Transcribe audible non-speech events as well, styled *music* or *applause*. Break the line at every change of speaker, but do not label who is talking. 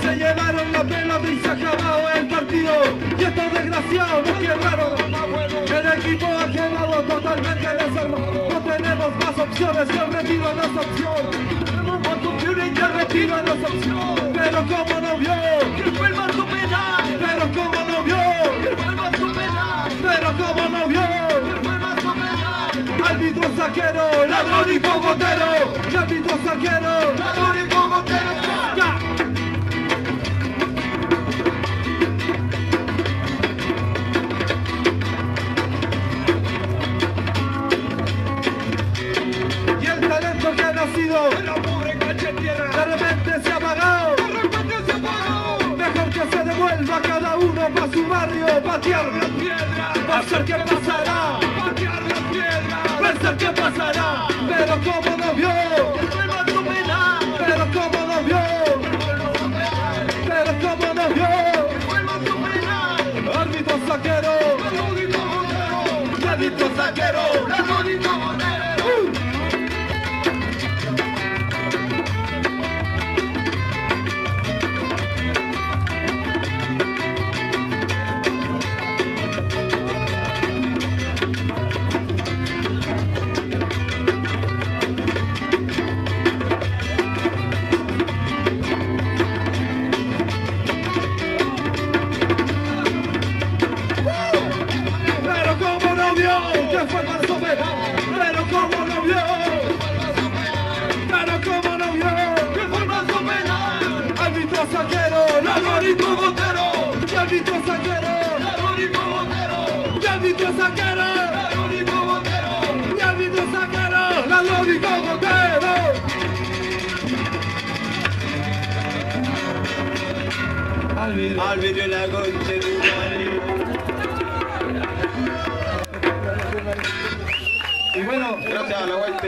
Se llevaron la pelota y se acabó el partido. Y estos desgraciados nos quebraron. El equipo ha quedado totalmente desarmado. No tenemos más opciones el retiro. Tenemos más opciones que el retiro no es opción. Pero como no vio, que fue el marco. Pero como no vio, que fue el marco. Pero como no vio, que fue el marco penal. Árbitro saquero, ladrón y cogotero. Árbitro saquero. Barrio, patear la piedra. Va a ser que pasará. Patear la piedra. Va a ser que pasará. Pero como no vio. Pero como no vio. Pero como no vio. Árbitro saquero. Árbitro saquero. Pero como no vio. Pero como no vio que fue más o menos. Árbitro saquero, ladrón y árbitro saquero, ladrón y cogotero. Y árbitro saquero, ladrón y cogotero. Y árbitro saquero,
la concha de. *laughs*
Y bueno,
Gracias a la.